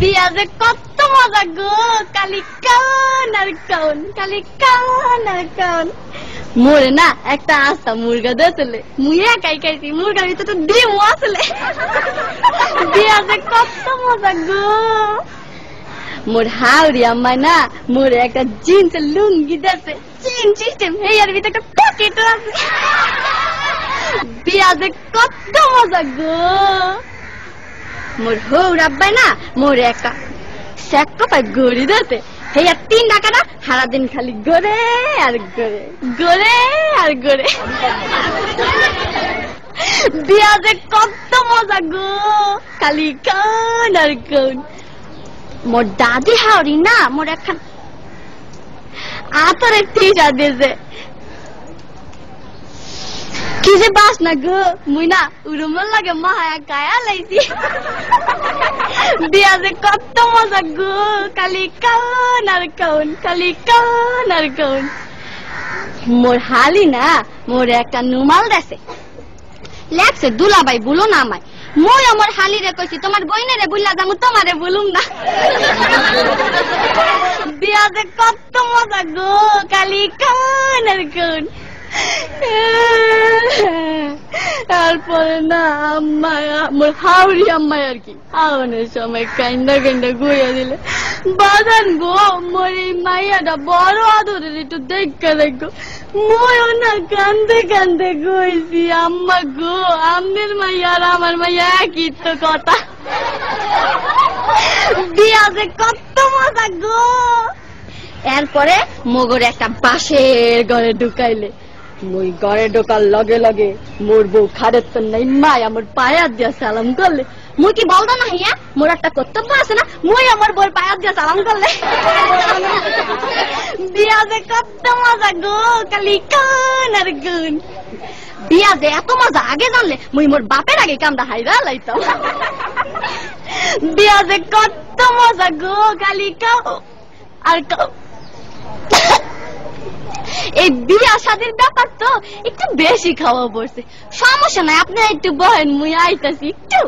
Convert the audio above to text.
বিয়া যে কত মজা গো কালি আর কালি আর মোরে না একটা আস্তা মুরগা দিয়েছিলে মুই একাই খাইছি মুরগার ভিতরে তো ডিম আসলে। বিয়া যে কত মজা গো। মোর হাওড়ি আম্মা না, মোর একটা জিন্স লুঙ্গি জিন সিস্টেম আর ভিতরে একটা পকেট আছে। বিয়া যে কত মজা গো। মোর হৌর আব্বাই না, মোর একা। স্যাক কপায় গড়ি দিতে আর তিন টাকাটা সারা দিন খালি গড়ে আর গড়ে। গড়ে আর গড়ে। বিয়া যে কত মজা গো খালি কান আর কান। মোর দাদি হাওড়ি না, মোর একখান আতরের টিসা দিয়েছে কি যে বাস না গো মুই না উড়ুমল লাগে মায়া গায়া লাইছি বিয়া যে কত মজা গো কালি কান আর কাউন কালি কান আর কাউন মোর হালি না মোর একটা নুমাল দেছে লেখছে দুলাবাই বলো না আমায় মই আমার হালি রে কইছি তোমার বইনে রে বুল্লা যামু তোমারে বলুম না বিয়া যে কত মজা গো কালি কান আর কান তারপরে না আমার হাওড়ি আম্মাই আর কি। আওয়ানোর সময় কান্দা কান্দা গুইয়া দিলে বাজান গো মোর এই মাইয়াটা বড় আদরের, একটু দেখা দেখো। ময়ও না কান্দে কান্দে আম্মা গো আমনের মাইয়া আর আমার মাইয়া একই তো কথা। বিয়াজে কত মজা গো! এরপরে মগর একটা বাঁশের ঘরে ঢুকাইলে মুই ঘরে ঢোকার লগে লগে মোর বউ খারের তো নাই মাই আমার পায়াত দিয়া সালাম করলে। মুই কি বলতো না হিয়া? মোর একটা কর্তব্য আছে না? মুই আমার বউর পায়াত দিয়া সালাম করলে। বিয়া যে কত মজা গো, কালি কান আর গুন বিয়া যে এত মজা, আগে জানলে মুই মোর বাপের আগে কামটা হাইরা লাইতাম। বিয়া যে কত মজা গো, কালি কাও আর কাও এই বিয়া সাদের ব্যাপার তো একটু বেশি খাওয়া পড়ছে। সমস্যা নাই, আপনি একটু বহেন, মুই আইতাছি, একটু।